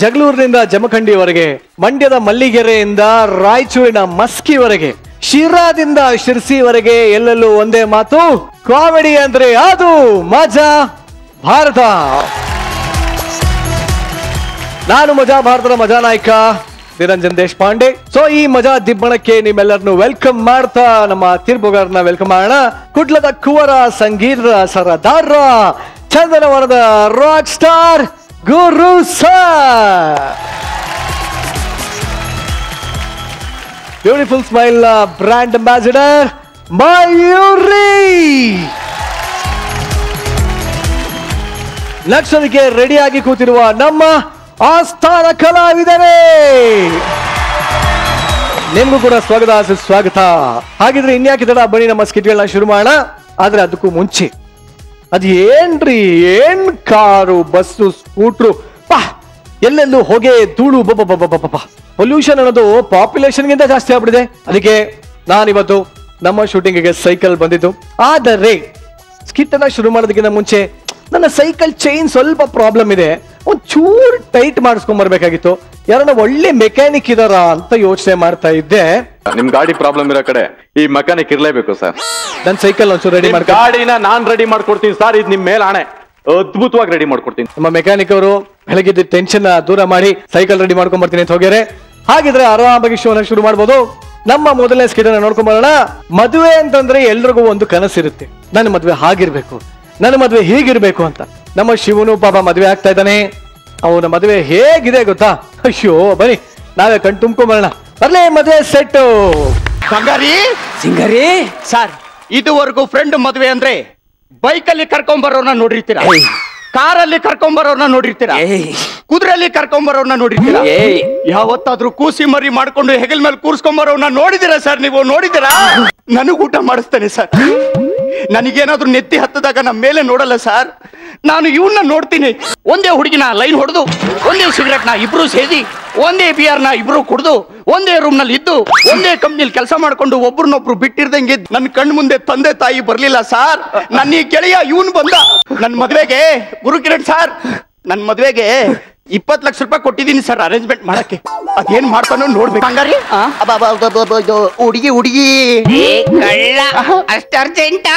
ಜಗಳೂರಿನಿಂದ ಜಮಖಂಡಿವರೆಗೆ, ಮಂಡ್ಯದ ಮಲ್ಲಿಗೆರೆಯಿಂದ ರಾಯಚೂರಿನ ಮಸ್ಕಿವರೆಗೆ, ಶಿರಾದಿಂದ ಶಿರ್ಸಿವರೆಗೆ ಎಲ್ಲೆಲ್ಲೂ ಒಂದೇ ಮಾತು, ಕಾಮಿಡಿ ಅಂದ್ರೆ ಅದು ಮಜಾ ಭಾರತ. ನಾನು ಮಜಾ ಭಾರತದ ಮಜಾ ನಾಯಕ ನಿರಂಜನ್ ದೇಶಪಾಂಡೆ. ಸೊ ಈ ಮಜಾ ದಿಬ್ಬಣಕ್ಕೆ ನಿಮ್ಮೆಲ್ಲರನ್ನು ವೆಲ್ಕಮ್ ಮಾಡ್ತಾ ನಮ್ಮ ತಿರ್ಬುಗಾರನ ವೆಲ್ಕಮ್ ಮಾಡೋಣ. ಕುಡ್ಲದ ಕುವರ ಸಂಗೀತ ಸರದಾರ ಚಂದನವರದ rock star Guru sir. Beautiful smile brand ambassador Mayuri ಲಕ್ಷಣಕ್ಕೆ ರೆಡಿಯಾಗಿ ಕೂತಿರುವ ನಮ್ಮ ಆಸ್ಥಾನ ಕಲಾವಿದರೇ. ನಿಮ್ಗೂ ಕೂಡ ಸ್ವಾಗತ, ಸುಸ್ವಾಗತ. ಹಾಗಿದ್ರೆ ಇನ್ಯಾಕೆ ತಡ ಬನ್ನಿ ನಮ್ಮ ಸ್ಕಿಟ್ಗಳನ್ನ ಶುರು ಮಾಡೋಣ. ಆದ್ರೆ ಅದಕ್ಕೂ ಮುಂಚೆ ಅದ್ ಏನ್ರಿ ಏನ್ ಕಾರು, ಬಸ್ಸು, ಸ್ಕೂಟ್ರು, ಪಾ! ಎಲ್ಲೆಲ್ಲೂ ಹೊಗೆ ಧೂಳು ಪೊಲ್ಯೂಷನ್ ಅನ್ನೋದು ಪಾಪ್ಯುಲೇಷನ್ಗಿಂತ ಜಾಸ್ತಿ ಆಗ್ಬಿಟ್ಟಿದೆ. ಅದಕ್ಕೆ ನಾನಿವತ್ತು ನಮ್ಮ ಶೂಟಿಂಗಿಗೆ ಸೈಕಲ್ ಬಂದಿದ್ದು. ಆದರೆ ಸ್ಕಿಟ್ ಅನ್ನ ಶುರು ಮಾಡೋದಕ್ಕಿಂತ ಮುಂಚೆ ನನ್ನ ಸೈಕಲ್ ಚೈನ್ ಸ್ವಲ್ಪ ಪ್ರಾಬ್ಲಮ್ ಇದೆ. ಒಂದ್ ಚೂರ್ ಟೈಟ್ ಮಾಡಿಸ್ಕೊಂಡ್ ಬರ್ಬೇಕಾಗಿತ್ತು. ಯಾರನ್ನ ಒಳ್ಳೆ ಮೆಕ್ಯಾನಿಕ್ ಇದಾರ ಅಂತ ಯೋಚನೆ ಮಾಡ್ತಾ ಇದ್ದೆ. ನಿಮ್ ಗಾಡಿ ಪ್ರಾಬ್ಲಮ್ ಇರೋ ಕಡೆ ಈ ಮೆಕ್ಯಾನಿಕ್ ಇರ್ಲೇಬೇಕು ಸರ್ ನನ್ನ ಸೈಕಲ್ ಒಂಚೂರು ರೆಡಿ ಮಾಡಿ ಗಾಡಿನ ನಾನ್ ರೆಡಿ ಮಾಡ್ಕೊಡ್ತೀನಿ ಸರ್ ಇದು ನಿಮ್ ಮೇಲೆ ಆಣೆ ಅದ್ಭುತವಾಗಿ ರೆಡಿ ಮಾಡ್ಕೊಡ್ತೀನಿ. ನಮ್ಮ ಮೆಕ್ಯಾನಿಕ್ ಅವರು ಬೆಳಗ್ಗೆ ಟೆನ್ಷನ್ ದೂರ ಮಾಡಿ ಸೈಕಲ್ ರೆಡಿ ಮಾಡ್ಕೊಂಡ್ ಬರ್ತೀನಿ ಅಂತ ಹೋಗ್ಯಾರೆ. ಹಾಗಿದ್ರೆ ಆರಾಮಾಗಿ ಶೋನ ಶುರು ಮಾಡ್ಬೋದು. ನಮ್ಮ ಮೊದಲನೇ ಸ್ಕಿಡನ್ನ ಅನ್ನ ನೋಡ್ಕೊಂಡ್ ಬರೋಣ. ಮದುವೆ ಅಂತಂದ್ರೆ ಎಲ್ರಿಗೂ ಒಂದು ಕನಸಿರುತ್ತೆ. ನನ್ನ ಮದುವೆ ಹಾಗಿರ್ಬೇಕು. ನನ್ನ ಮದುವೆ ಹೀಗಿರ್ಬೇಕು ಅಂತ. ನಮ್ಮ ಶಿವನು ಪಾಪ ಮದುವೆ ಆಗ್ತಾ ಇದ್ದಾನೆ. ಅವನ ಮದುವೆ ಹೇಗಿದೆ ಗೊತ್ತಾ? ಅಯ್ಯೋ ಬನ್ನಿ ನಾವೇ ಕಣ್ ತುಂಬ್ಕೊಂಡ್ ಬರೋಣ. ಬರ್ಲೇ ಮದುವೆ ಸೆಟ್ಟು ಬಂಗಾರಿ ಸಿಂಗರಿ? ಸರ್ ಇದುವರೆಗೂ ಫ್ರೆಂಡ್ ಮದುವೆ ಅಂದ್ರೆ ಬೈಕಲ್ಲಿ ಕರ್ಕೊಂಡ್ ಬರೋರ್ನ ನೋಡಿರ್ತೀರಾ ಕಾರಲ್ಲಿ ಕರ್ಕೊಂಡ್ ಬರೋರ್ನ ನೋಡಿರ್ತೀರಾ. ಕುದುರೆಯಲ್ಲಿ ಕರ್ಕೊಂಡ್ ಬರೋರ್ನ ನೋಡಿರ್ತೀರಾ ಯಾವತ್ತಾದ್ರೂ ಕೂಸಿ ಮರಿ ಮಾಡ್ಕೊಂಡು ಹೆಗಲ್ ಮೇಲೆ ಕೂರ್ಸ್ಕೊಂಡ್ ಬರೋರ್ನ ನೋಡಿದಿರಾ ಸರ್? ನೀವು ನೋಡಿದಿರಾ ನನಗ್ ಊಟ ಮಾಡಿಸ್ತೇನೆ ಸರ್. ನನಗೇನಾದ್ರೂ ನೆತ್ತಿ ಹತ್ತದಾಗ ನಮ್ಮ ಮೇಲೆ ನೋಡಲ್ಲ ಸರ್. ನಾನು ಇವನ್ನ ನೋಡ್ತೀನಿ. ಒಂದೇ ಹುಡುಗಿನ ಲೈನ್ ಹೊಡೆದು ಒಂದೇ ಸಿಗರೆಟ್ನ ನ ಇಬ್ರು ಸೇದಿ ಒಂದೇ ಬಿಯರ್ನ ನ ಇಬ್ರು ಕುಡಿದು ಒಂದೇ ರೂಮ್ನಲ್ಲಿ ಇದ್ದು ಒಂದೇ ಕಂಪ್ನಿಲಿ ಕೆಲಸ ಮಾಡ್ಕೊಂಡು ಒಬ್ರನ್ನೊಬ್ರು ಬಿಟ್ಟಿರ್ದಂಗೆ ನನ್ನ ಕಣ್ ಮುಂದೆ ತಂದೆ ತಾಯಿ ಬರ್ಲಿಲ್ಲ ಸಾರ್. ನನ್ನ ಈ ಗೆಳೆಯ ಇವನ್ ಬಂದ. ನನ್ನ ಮದ್ವೆಗೆ ಗುರು ಕಿರಣ್ ಸಾರ್ ನನ್ನ ಮದ್ವೆಗೆ ಇಪ್ಪತ್ ಲಕ್ಷ ರೂಪಾಯಿ ಕೊಟ್ಟಿದ್ದೀನಿ ಸರ್ ಅರೇಂಜ್ಮೆಂಟ್ ಮಾಡಕ್ಕೆ. ಅದೇನ್ ಮಾಡ್ತಾನೋ ನೋಡ್ಬೇಕು. ಹಂಗಾರಿ ಹುಡುಗಿ ಹುಡುಗಿ. ಕಳ್ಳ ಅಷ್ಟ ಅರ್ಜೆಂಟಾ